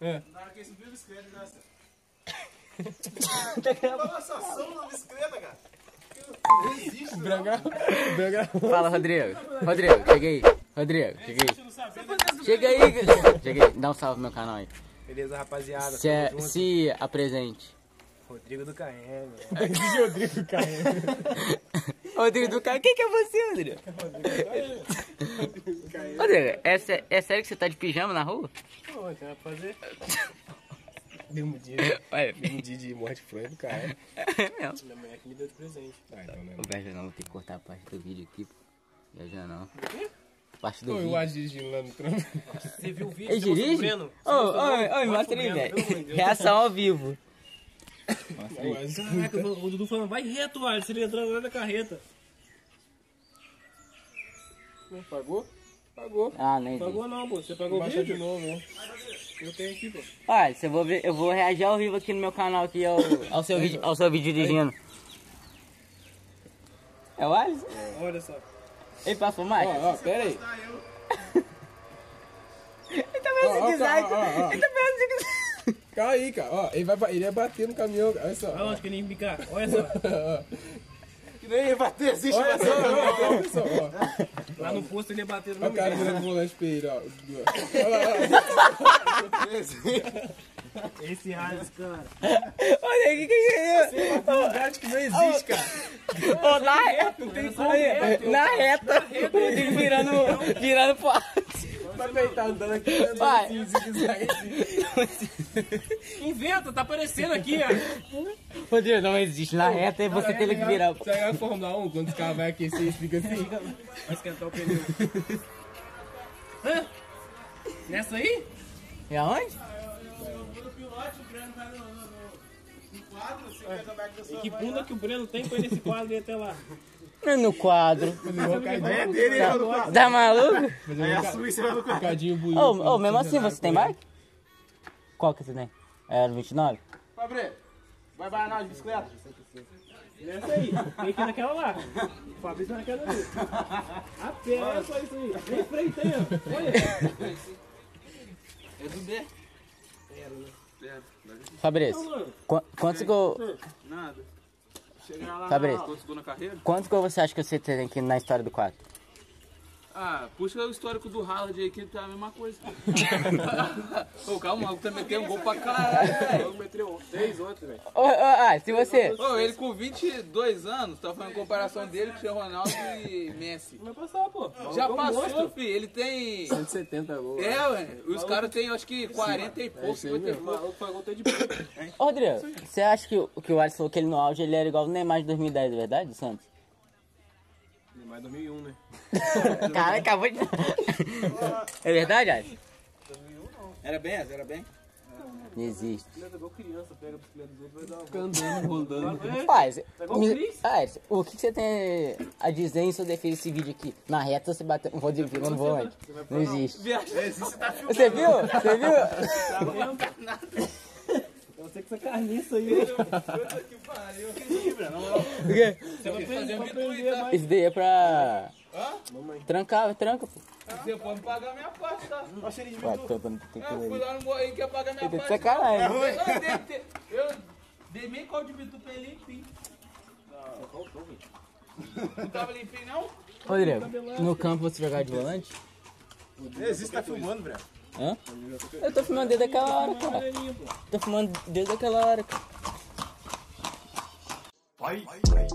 É. Na hora que ele subiu a bicicleta. Balançação na bicicleta, cara. Branca. Fala, Rodrigo. Rodrigo, chega aí. Rodrigo, chega aí. Chega aí. Chega aí. Dá um salve no meu canal aí. Beleza, rapaziada. Se, é- se apresente. Rodrigo do Caem. Rodrigo do Caio. Quem que é você, Rodrigo? Rodrigo, é, sé- é sério que você tá de pijama na rua? Pô, tem nada pra fazer. Mesmo dia. Olha, Mesmo dia de morte frango, cara. é mesmo. Minha mulher que me deu de presente. Ah, então não é. Ô, Viaja não, vou ter que cortar a parte do vídeo aqui, pô. Viaja não. Parte do Pô, eu vídeo. acho dirigindo lá no trampo. Você viu o vídeo? Ele Você mostrou pro dirige? Ô, ô, ô, mostra aí, velho. Reação ao vivo. Eu acho Caraca, o Dudu falando, vai reto, Alisson, ele entrando lá na carreta. Não pagou? Pagou. Ah, nem vi. Pagou não, pô. Você pagou Baixa de vídeo? novo, né? Eu tenho aqui, pô. Olha, eu vou, ver, eu vou reagir ao vivo aqui no meu canal aqui ao, ao, seu, vídeo, ao seu vídeo dirigindo. É o Alisson? Olha só. Ele passou mais? Ó, ó, pera aí. Ele tá fazendo Ó, zigue-zague. Ele tá fazendo zigue-zague. Calma aí, cara. Ó, ele vai, ele vai bater no caminhão. Olha só. Olha onde que ele ia. Olha só. Que nem ia bater, existe Olha bater. só, olha só, ó. Lá no posto ele ia bater no Olha o meu cara virando volante pra ele, ó. Olha lá, Esse Alisson, cara. Olha aí, o que, que é isso? ó. Verdade que não existe, cara. Ô, na reta, Aí, na reta, o Rodrigo virando, virando pro Tá andando aqui, andando Vai. assim, zigue-zague assim. Inventa, tá aparecendo aqui, ó. Rodrigo, não existe. Na reta e você teve que virar. Sabe a Fórmula 1, quando os carros vão aquecer, eles ficam assim? Vai esquentar o pneu. Hã? Nessa aí? E aonde? Quando o pilote, o Breno vai no, no quadro, você vai jogar com a E sua que bunda que o Breno tem pra ir nesse quadro e ir até lá? No quadro. É dele, né? no quadro. Tá maluco? Aí a Suíça vai no quadro. Cadinho. Ô, ô, mesmo assim, você tem bike? Qual que você tem? É, no 29? Fabre, vai bananar de bicicleta? Nessa aí. Tem aqui naquela lá. O Fabrício tá naquela ali. A pé, olha só isso aí. Vem em frente aí, ó. Olha. É do B. Fabrício, qu quantos gols... Nada. Chegar lá Fabrício. na segunda carreira. Quantos gols você acha que você tem aqui na história do 4? Ah, puxa o histórico do Haaland aí que tá a mesma coisa. Ô, calma, o também tem um gol pra caralho, velho. Velho. Ô, ô, ah, se você... Ô, ele com 22 anos, tá fazendo comparação dele com o Cristiano Ronaldo e Messi. Vai passar, pô. Já passou, filho, ele tem... 170 gols. É, ué, os caras têm acho que 40 e pouco, 50 e O pouco. pagou até de. Ô, Rodrigo, você acha que, o- que o Alisson falou que ele no auge ele era igual o Neymar de 2010, é verdade, Santos? Mais 2001, né? Cara, acabou de... É verdade, Alisson? Era bem, era bem. Não existe. É e andando, rodando. você- igual o me-. Ah, que que você tem a dizer em sua defesa desse vídeo aqui? Na reta você bateu um Rodrigo Vila no volante. Não existe. Você viu? Você viu? Eu sei que você carniça aí. O quê? Você vai aprender mais. Isso daí é pra... Trancar, tranca, pô. Você pode pagar minha parte, tá? Vai, tô dando tem que Eu fui lá no gol aí, quer pagar minha Tem parte. sacanagem. Eu Eu dei meio caldo de bitu pra ele limpinho. Não tava limpinho, não? Rodrigo, no campo você jogar de volante? Existe, tá filmando, Breno. Hã? Eu tô filmando desde aquela hora, cara. Tô filmando desde aquela hora, cara. Vai, vai,